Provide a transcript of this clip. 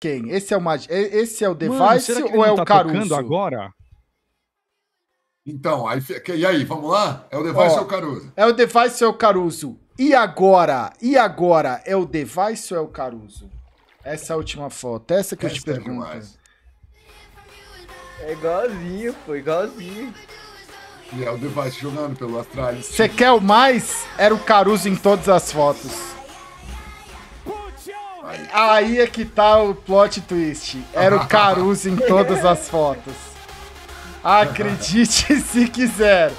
quem? Esse é o Mag... Esse é o Device Mano, ou é o tá Caruso? agora? Então, aí, e aí, vamos lá? É o Device Ó, ou o Caruso? É o Device ou é o Caruso? E agora? E agora? É o Device ou é o Caruso? Essa é a última foto. Essa que Essa eu te é pergunto. É igualzinho, pô, igualzinho. E é o Device jogando pelo Astralis. Você quer o mais? Era o Caruso em todas as fotos. Aí. É que tá o plot twist. Era o Caruso em todas as fotos. Acredite se quiser.